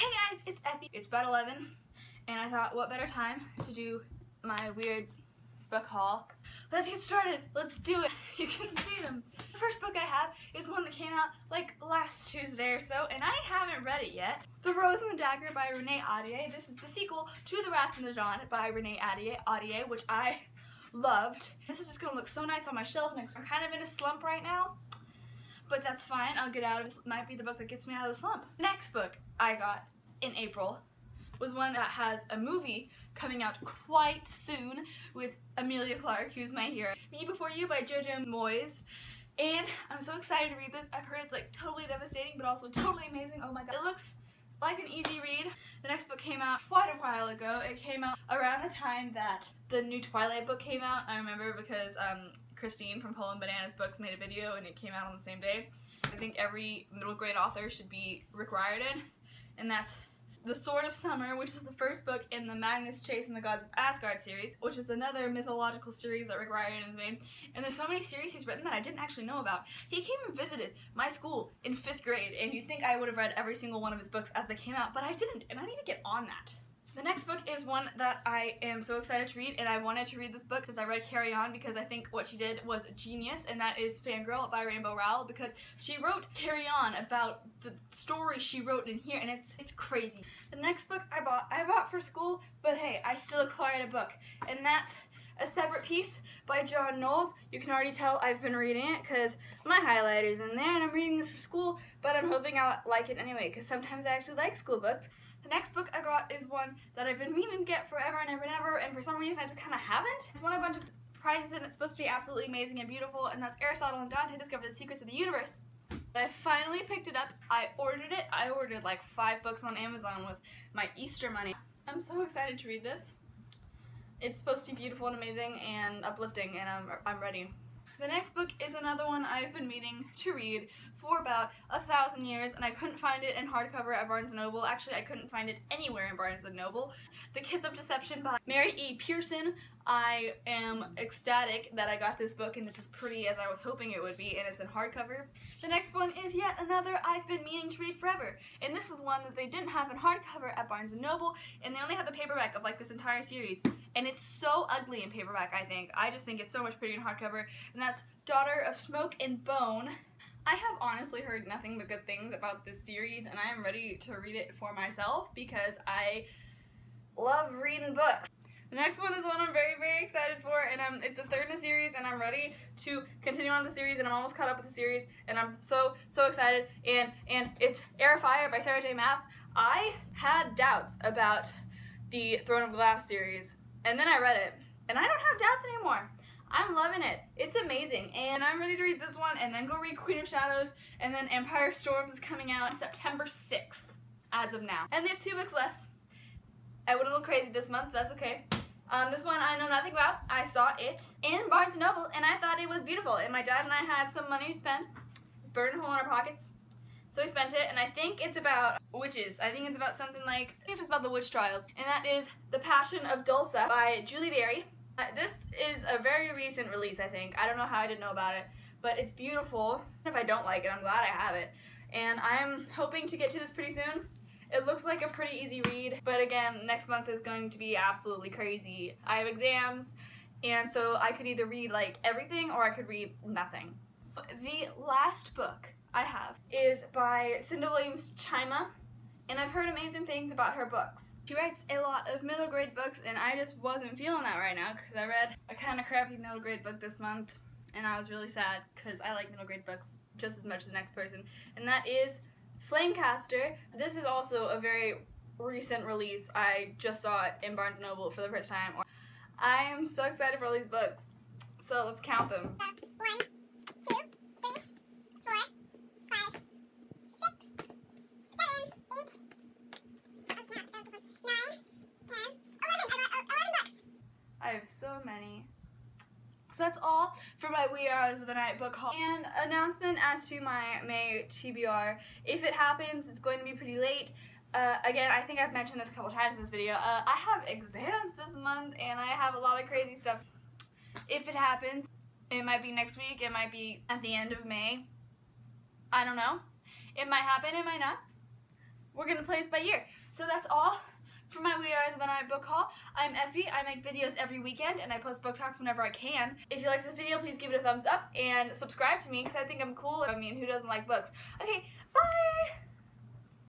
Hey guys, it's Effy. It's about 11, and I thought what better time to do my weird book haul. Let's get started. Let's do it. You can see them. The first book I have is one that came out like last Tuesday or so, and I haven't read it yet. The Rose and the Dagger by Renee Ahdieh. This is the sequel to The Wrath and the Dawn by Renee Ahdieh, Ahdieh which I loved. This is just gonna look so nice on my shelf, and I'm kind of in a slump right now but that's fine. I'll get out of it. Might be the book that gets me out of the slump. Next book I got in April was one that has a movie coming out quite soon with Emilia Clarke, who's my hero. Me Before You by Jojo Moyes. And I'm so excited to read this. I've heard it's like totally devastating, but also totally amazing. Oh my god. It looks like an easy read. The next book came out quite a while ago. It came out around the time that the new Twilight book came out. I remember because um, Christine from Poland Bananas Books made a video and it came out on the same day. I think every middle grade author should be required in, and that's The Sword of Summer, which is the first book in the Magnus Chase and the Gods of Asgard series, which is another mythological series that Rick Riordan has made. And there's so many series he's written that I didn't actually know about. He came and visited my school in fifth grade, and you'd think I would have read every single one of his books as they came out, but I didn't, and I need to get on that. The next book is one that I am so excited to read, and I wanted to read this book since I read Carry On because I think what she did was genius, and that is Fangirl by Rainbow Rowell because she wrote Carry On about the story she wrote in here, and it's it's crazy. The next book I bought, I bought for school, but hey, I still acquired a book, and that's A Separate Peace by John Knowles. You can already tell I've been reading it because my highlighter's in there and I'm reading this for school, but I'm hoping I'll like it anyway because sometimes I actually like school books. The next book I got is one that I've been meaning to get forever and ever and ever, and for some reason I just kind of haven't. It's won a bunch of prizes and it's supposed to be absolutely amazing and beautiful, and that's Aristotle and Dante Discover the Secrets of the Universe. I finally picked it up. I ordered it. I ordered like five books on Amazon with my Easter money. I'm so excited to read this. It's supposed to be beautiful and amazing and uplifting, and I'm, I'm ready. The next book is another one I've been meaning to read for about a thousand years and I couldn't find it in hardcover at Barnes & Noble. Actually, I couldn't find it anywhere in Barnes & Noble. The Kiss of Deception by Mary E. Pearson. I am ecstatic that I got this book and it's as pretty as I was hoping it would be and it's in hardcover. The next one is yet another I've been meaning to read forever and this is one that they didn't have in hardcover at Barnes & Noble and they only had the paperback of like this entire series and it's so ugly in paperback I think. I just think it's so much prettier in hardcover and that's Daughter of Smoke and Bone. I have honestly heard nothing but good things about this series and I am ready to read it for myself because I love reading books. The next one is one I'm very, very excited for, and I'm, it's the third in the series, and I'm ready to continue on the series, and I'm almost caught up with the series, and I'm so, so excited, and, and it's of Fire by Sarah J Maas. I had doubts about the Throne of Glass series, and then I read it, and I don't have doubts anymore. I'm loving it. It's amazing. And I'm ready to read this one and then go read Queen of Shadows. And then Empire Storms is coming out September 6th as of now. And they have two books left. I went a little crazy this month. That's okay. Um, this one I know nothing about. I saw it in Barnes & Noble and I thought it was beautiful. And my dad and I had some money to spend. It's burning a hole in our pockets. So we spent it, and I think it's about witches. I think it's about something like, I think it's just about the witch trials. And that is The Passion of Dolssa by Julie Berry. Uh, this is a very recent release, I think. I don't know how I didn't know about it, but it's beautiful. If I don't like it, I'm glad I have it. And I'm hoping to get to this pretty soon. It looks like a pretty easy read, but again, next month is going to be absolutely crazy. I have exams, and so I could either read like everything or I could read nothing. The last book I have is by Cinda Williams Chima, and I've heard amazing things about her books. She writes a lot of middle grade books, and I just wasn't feeling that right now because I read a kind of crappy middle grade book this month, and I was really sad because I like middle grade books just as much as the next person, and that is Flamecaster. This is also a very recent release. I just saw it in Barnes & Noble for the first time. I am so excited for all these books. So let's count them. One, so many. So that's all for my wee hours of the night book haul. And announcement as to my May TBR. If it happens, it's going to be pretty late. Uh, again, I think I've mentioned this a couple times in this video. Uh, I have exams this month and I have a lot of crazy stuff. If it happens, it might be next week, it might be at the end of May. I don't know. It might happen, it might not. we're gonna play this by ear. So that's all for my Weird Hours of the Night book haul. I'm Effy. I make videos every weekend and I post book talks whenever I can. If you like this video, please give it a thumbs up and subscribe to me because I think I'm cool. I mean, who doesn't like books? Okay!